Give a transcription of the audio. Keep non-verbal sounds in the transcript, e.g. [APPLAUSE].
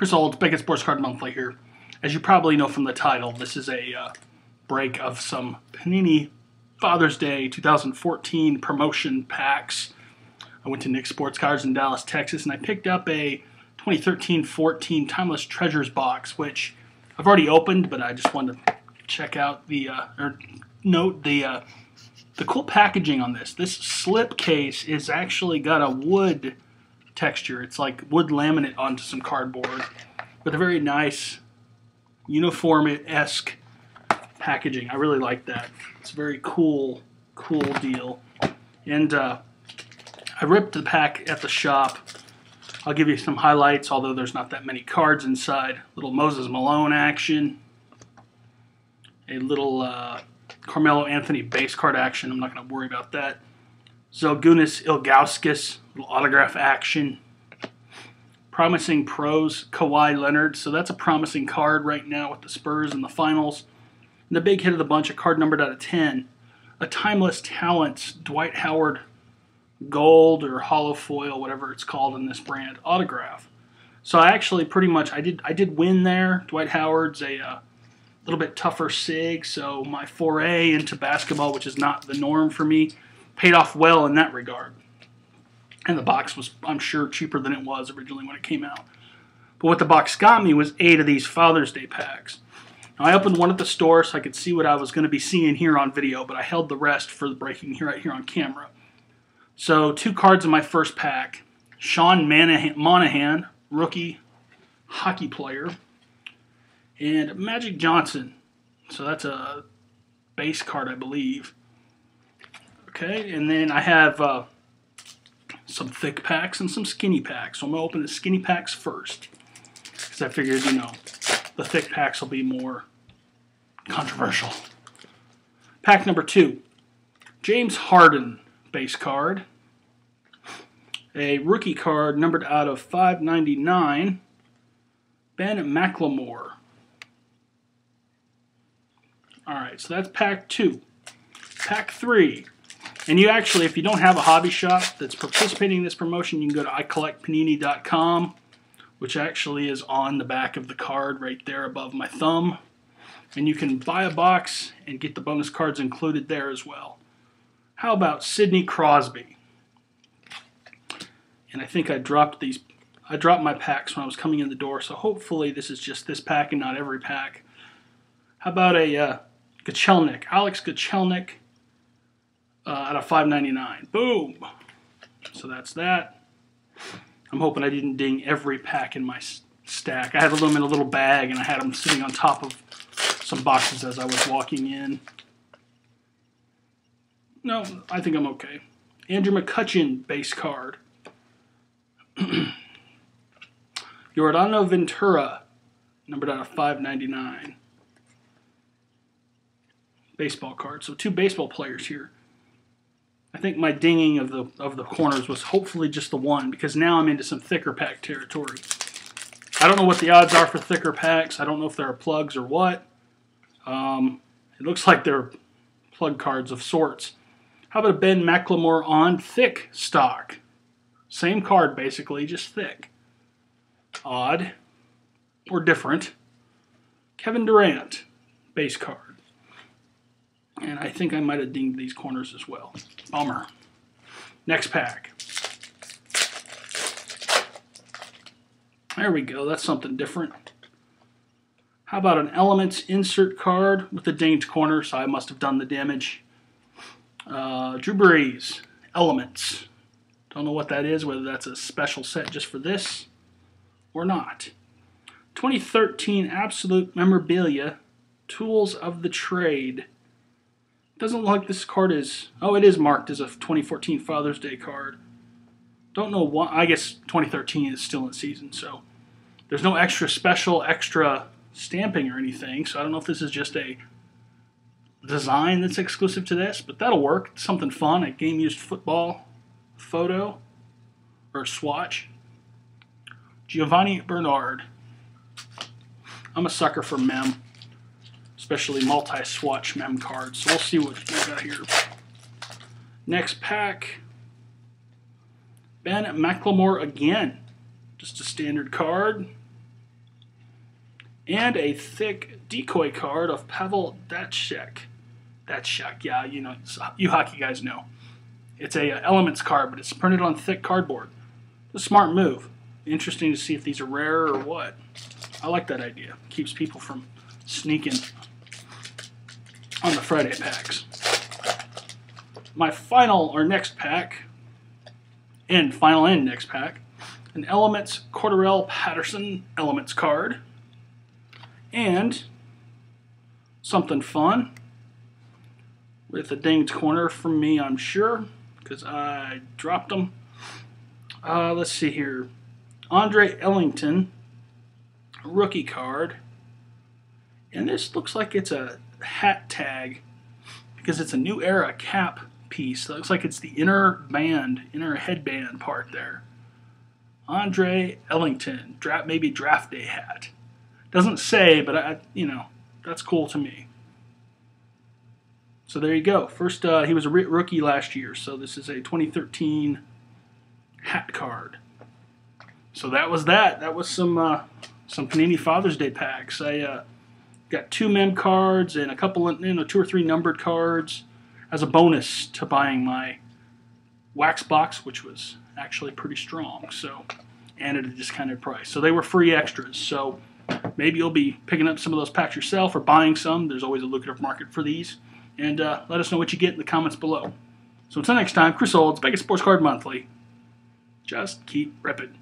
Chris Olds, Beckett Sports Card Monthly here. As you probably know from the title, this is a uh, break of some Panini Father's Day 2014 promotion packs. I went to Nick's Sports Cards in Dallas, Texas, and I picked up a 2013-14 Timeless Treasures box, which I've already opened, but I just wanted to check out the uh, or note the uh, the cool packaging on this. This slip case is actually got a wood texture. It's like wood laminate onto some cardboard with a very nice uniform-esque packaging. I really like that. It's a very cool, cool deal. And uh, I ripped the pack at the shop. I'll give you some highlights, although there's not that many cards inside. Little Moses Malone action. A little uh, Carmelo Anthony base card action. I'm not going to worry about that. Zydrunas Ilgauskas, autograph action. Promising pros, Kawhi Leonard. So that's a promising card right now with the Spurs in the finals. And the big hit of the bunch, a card numbered out of 10. A Timeless Talents, Dwight Howard gold or hollow foil, whatever it's called in this brand, autograph. So I actually pretty much, I did I did win there. Dwight Howard's a uh, little bit tougher SIG, so my foray into basketball, which is not the norm for me, paid off well in that regard. And the box was, I'm sure, cheaper than it was originally when it came out. But what the box got me was eight of these Father's Day packs. Now, I opened one at the store so I could see what I was going to be seeing here on video, but I held the rest for the breaking here right here on camera. So two cards in my first pack. Sean Monahan, rookie hockey player, and Magic Johnson. So that's a base card, I believe. Okay, and then I have uh, some thick packs and some skinny packs. So I'm going to open the skinny packs first. Because I figured, you know, the thick packs will be more controversial. Pack number two. James Harden base card. A rookie card numbered out of 599. Ben McLemore. Alright, so that's pack two. Pack three. And you actually, if you don't have a hobby shop that's participating in this promotion, you can go to icollectpanini.com, which actually is on the back of the card right there above my thumb. And you can buy a box and get the bonus cards included there as well. How about Sidney Crosby? And I think I dropped these, I dropped my packs when I was coming in the door, so hopefully this is just this pack and not every pack. How about a uh, Galchenyuk, Alex Galchenyuk, uh, out of 5.99. Boom. So that's that. I'm hoping I didn't ding every pack in my stack. I had them in a little bag, and I had them sitting on top of some boxes as I was walking in. No, I think I'm okay. Andrew McCutchen base card. [CLEARS THROAT] Yordano Ventura, numbered out of 599 baseball card. So two baseball players here. I think my dinging of the of the corners was hopefully just the one because now I'm into some thicker pack territory. I don't know what the odds are for thicker packs. I don't know if there are plugs or what. Um, it looks like they're plug cards of sorts. How about a Ben McLemore on thick stock? Same card basically, just thick. Odd or different. Kevin Durant, base card. And I think I might have dinged these corners as well. Bummer. Next pack. There we go. That's something different. How about an Elements insert card with a dinged corner, so I must have done the damage. Uh, Drew Brees, Elements. Don't know what that is, whether that's a special set just for this or not. 2013 Absolute Memorabilia, Tools of the Trade. Doesn't look like this card is. Oh, it is marked as a 2014 Father's Day card. Don't know why. I guess 2013 is still in season, so there's no extra special, extra stamping or anything. So I don't know if this is just a design that's exclusive to this, but that'll work. Something fun. A game used football photo or swatch. Giovani Bernard. I'm a sucker for mem especially multi-swatch mem cards. So we'll see what we got here. Next pack, Ben McLemore again. Just a standard card. and a thick decoy card of Pavel Datsyuk. Datsyuk, yeah, you know, you hockey guys know. It's a uh, Elements card, but it's printed on thick cardboard. It's a smart move. Interesting to see if these are rare or what. I like that idea. Keeps people from sneaking on the Friday packs. My final or next pack, and final and next pack, an Elements Cordarrelle Patterson Elements card, and something fun with a dinged corner from me, I'm sure, because I dropped them. Uh, let's see here. Andre Ellington, rookie card. And this looks like it's a hat tag because it's a new era cap piece. It looks like it's the inner band, inner headband part there. Andre Ellington, draft maybe draft day hat. Doesn't say, but I, you know, that's cool to me. So there you go. First, uh, he was a rookie last year, so this is a 2013 hat card. So that was that. That was some uh, some Panini Father's Day packs. I uh, got two mem cards and a couple, of, you know, two or three numbered cards as a bonus to buying my wax box, which was actually pretty strong. So, and at a discounted price. So they were free extras. So maybe you'll be picking up some of those packs yourself or buying some. There's always a lucrative market for these. And uh, let us know what you get in the comments below. So until next time, Chris Olds, Beckett Sports Card Monthly. Just keep ripping.